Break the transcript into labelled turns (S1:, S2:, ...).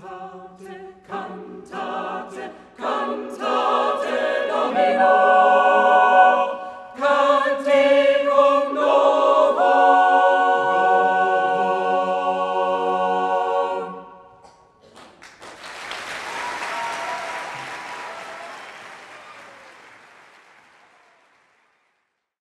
S1: pout